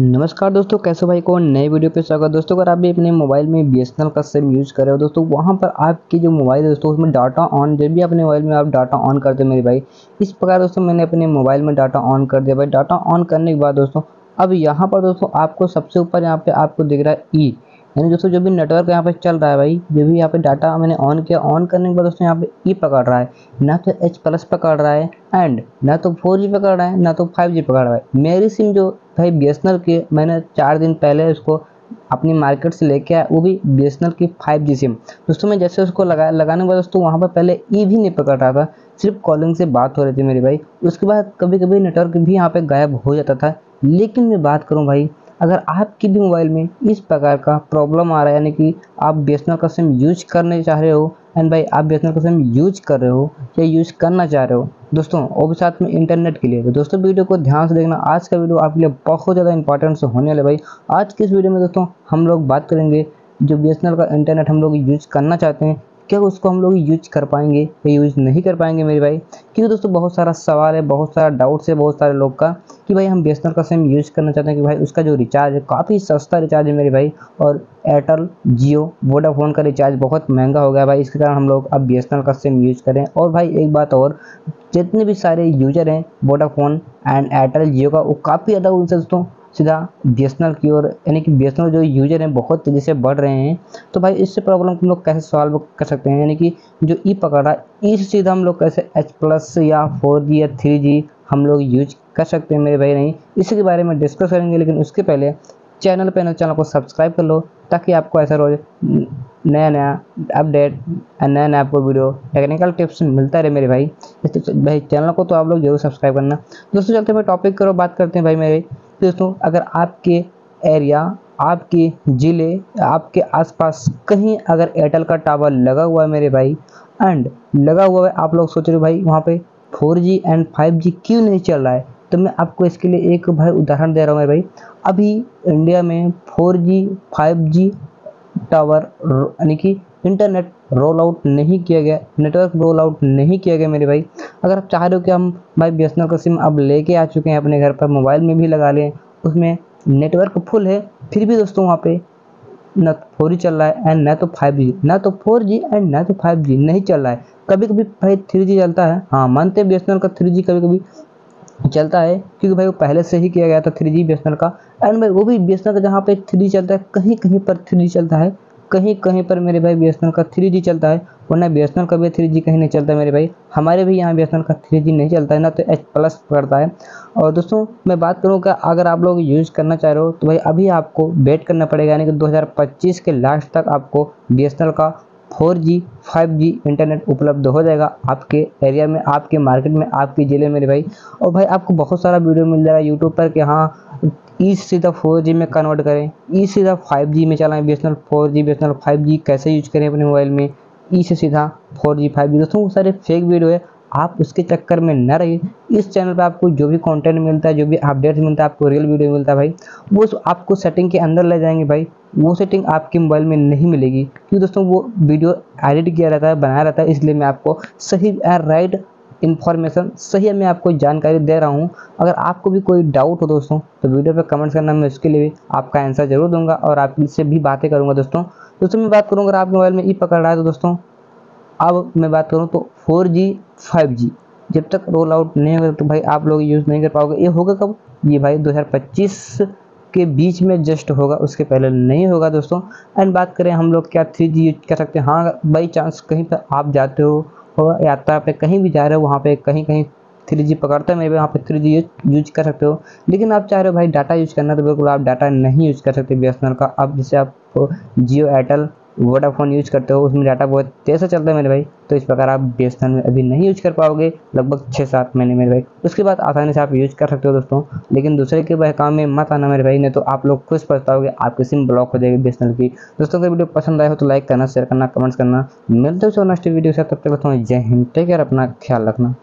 नमस्कार दोस्तों, कैसे भाई को नए वीडियो पे स्वागत दोस्तों। अगर आप भी अपने मोबाइल में बी एस का सिम यूज़ कर रहे हो दोस्तों, वहाँ पर आपके जो मोबाइल है दोस्तों, उसमें डाटा ऑन जब भी अपने मोबाइल में आप डाटा ऑन करते हो मेरे भाई। इस प्रकार दोस्तों, मैंने अपने मोबाइल में डाटा ऑन कर दिया भाई। डाटा ऑन करने के बाद दोस्तों, अब यहाँ पर दोस्तों, आपको सबसे ऊपर यहाँ पे आपको दिख रहा है ई यानी दोस्तों, जो भी नेटवर्क यहाँ पे चल रहा है भाई, जो भी यहाँ पे डाटा मैंने ऑन किया ऑन करने के बाद दोस्तों यहाँ पे ई पकड़ रहा है। ना तो एच प्लस पकड़ रहा है एंड ना तो फोर जी पकड़ रहा है, ना तो फाइव जी पकड़ रहा है। मेरी सिम जो भाई बीएसएनएल की, मैंने चार दिन पहले उसको अपनी मार्केट से लेके आया, वो भी बी एस एन एल की फाइव जी सिम दोस्तों, मैं जैसे उसको लगा, लगाने के बाद दोस्तों, वहाँ पर पहले ई भी नहीं पकड़ रहा था, सिर्फ़ कॉलिंग से बात हो रही थी मेरी भाई। उसके बाद कभी कभी नेटवर्क भी यहाँ पे गायब हो जाता था। लेकिन मैं बात करूँ भाई अगर आपकी भी मोबाइल में इस प्रकार का प्रॉब्लम आ रहा है, यानी कि आप बी एस का सिम यूज़ करने चाह रहे हो एंड भाई आप बी एस का सिम यूज़ कर रहे हो, या यूज़ करना चाह रहे हो, दोस्तों और भी साथ में इंटरनेट के लिए। तो दोस्तों वीडियो को ध्यान से देखना। आज का वीडियो आपके लिए बहुत ज़्यादा इंपॉर्टेंट से होने वाले भाई। आज की इस वीडियो में, दोस्तों, हम लोग बात करेंगे जो बीएसएनएल का इंटरनेट हम लोग यूज़ करना चाहते हैं क्या उसको हम लोग यूज़ कर पाएँगे? या यूज़ नहीं कर पाएँगे मेरे भाई। क्योंकि दोस्तों? बहुत सारा सवाल है, बहुत सारा डाउट्स है, बहुत सारे लोग का कि भाई हम बी का सिम यूज़ करना चाहते हैं कि भाई उसका जो रिचार्ज है, काफ़ी सस्ता रिचार्ज है मेरे भाई। और एयरटेल जियो वोडाफोन का रिचार्ज बहुत महँगा हो गया भाई। इसके कारण हम लोग अब बीएसएनएल का सिम यूज़ करें। और भाई एक बात और, जितने भी सारे यूज़र हैं वोडाफोन एंड एयरटेल जियो का, वो काफ़ी ज़्यादा उनसे दोस्तों सीधा बी की ओर, यानी कि बी जो यूज़र हैं, बहुत तेज़ी से बढ़ रहे हैं। तो भाई इस प्रॉब्लम को हम लोग कैसे सॉल्व कर सकते हैं? यानी कि जो ई पकड़ रहा है ई से सीधा हम लोग कैसे एच प्लस या फोर या थ्री हम लोग यूज़ कर सकते हैं मेरे भाई नहीं? इसी के बारे में डिस्कस करेंगे, लेकिन उसके पहले चैनल पर चैनल को सब्सक्राइब कर लो, ताकि आपको ऐसा रोज नया नया अपडेट नया नया आपको वीडियो टेक्निकल टिप्स मिलता रहे मेरे भाई। भाई चैनल को तो आप लोग ज़रूर सब्सक्राइब करना। दोस्तों, चलते हैं टॉपिक करो बात करते हैं भाई मेरे। दोस्तों अगर आपके एरिया, आपके ज़िले, आपके आसपास कहीं अगर एयरटेल का टावर लगा हुआ है मेरे भाई एंड लगा हुआ है, आप लोग सोच रहे हो, भाई, वहाँ पे 4G एंड 5G क्यों नहीं चल रहा है? तो मैं आपको इसके लिए एक भाई उदाहरण दे रहा हूँ भाई। अभी इंडिया में 4G 5G टावर यानी कि इंटरनेट रोल आउट नहीं किया गया नेटवर्क रोल आउट नहीं किया गया मेरे भाई। अगर आप चाह रहे हो कि हम भाई बी का सिम अब लेके आ चुके हैं, अपने घर पर मोबाइल में भी लगा लें, उसमें नेटवर्क फुल है, फिर भी दोस्तों वहाँ पे न फोर चल रहा है एंड न तो फाइव जी ना तो फोर जी एंड न तो फाइव जी नहीं चल रहा है। कभी कभी भाई थ्री जी चलता है। हाँ मानते बी एस का थ्री जी कभी कभी चलता है, क्योंकि भाई वो पहले से ही किया गया था थ्री जी बी का। एंड भाई वो भी बीएसएनएल का जहाँ पे थ्री चलता है कहीं कहीं पर थ्री चलता है। कहीं कहीं पर मेरे भाई बी का थ्री चलता है वरना बी का भी थ्री कहीं नहीं चलता मेरे भाई। हमारे भी यहाँ बी का थ्री नहीं चलता है, ना तो एच प्लस पकड़ता है। और दोस्तों, मैं बात करूँ कि अगर आप लोग यूज़ करना चाह रहे हो तो भाई अभी आपको वेट करना पड़ेगा, यानी कि 2025 के लास्ट तक आपको बी का four G five G internet उपलब्ध हो जाएगा आपके एरिया में, आपके मार्केट में, आपके ज़िले में मेरे भाई। और भाई आपको बहुत सारा वीडियो मिल जाएगा यूट्यूब पर कि हाँ ई से सीधा फोर जी में कन्वर्ट करें। ई सीधा फाइव जी में चलाएँ। B S N L four G B S N five G कैसे यूज़ करें अपने मोबाइल में? ई से सीधा फोर जी फाइव जी दोस्तों, वो सारे फेक वीडियो है। आप उसके चक्कर में न रहिए। इस चैनल पे आपको जो भी कंटेंट मिलता है, जो भी अपडेट्स मिलता है, आपको रियल वीडियो मिलता है भाई। वो आपको सेटिंग के अंदर ले जाएँगे भाई। वो सेटिंग आपके मोबाइल में नहीं मिलेगी। क्योंकि दोस्तों, वो वीडियो एडिट किया रहता है, बनाया रहता है, इसलिए मैं आपको सही राइट इन्फॉर्मेशन, सही है, मैं आपको जानकारी दे रहा हूँ। अगर आपको भी कोई डाउट हो दोस्तों तो वीडियो पे कमेंट्स करना, मैं उसके लिए आपका आंसर ज़रूर दूँगा और आपसे भी बातें करूँगा दोस्तों। दोस्तों, मैं बात करूँ, अगर आपके मोबाइल में ई पकड़ रहा है तो दोस्तों, अब मैं बात करूँ तो फोर जी, फाइव जी, जब तक रोल आउट नहीं होगा तो भाई आप लोग यूज़ नहीं कर पाओगे। ये होगा कब? ये भाई 2025 के बीच में जस्ट होगा, उसके पहले नहीं होगा दोस्तों। एंड बात करें हम लोग क्या थ्री जी यूज़ कर सकते हैं? हाँ बाई चांस कहीं पर आप जाते हो हो, यात्रा पे कहीं भी जा रहे हो, वहाँ पे कहीं कहीं थ्री जी पकड़ता है मेरे वहाँ पे थ्री जी यूज़ कर सकते हो। लेकिन आप चाह रहे हो भाई डाटा यूज़ करना तो बिल्कुल आप डाटा नहीं यूज़ कर सकते बीएसएनएल का। अब जैसे आप जियो एयरटेल वोडाफोन यूज़ करते हो, उसमें डाटा बहुत तेज़ से चलता है मेरे भाई। तो इस प्रकार आप बी में अभी नहीं यूज़ कर पाओगे, लगभग छः सात महीने मेरे भाई। उसके बाद आसानी से आप यूज़ कर सकते हो दोस्तों, लेकिन दूसरे के भाई काम में मत आना मेरे भाई, नहीं तो आप लोग खुश पछताओगे, आपकी सिम ब्लॉक हो जाएगी बी की। दोस्तों, अगर वीडियो पसंद आए हो तो लाइक करना, शेयर करना, कमेंट्स करना। मिलते हो नेक्स्ट वीडियो से तब तक दोस्तों जय हिंद, टेक केयर, अपना ख्याल रखना।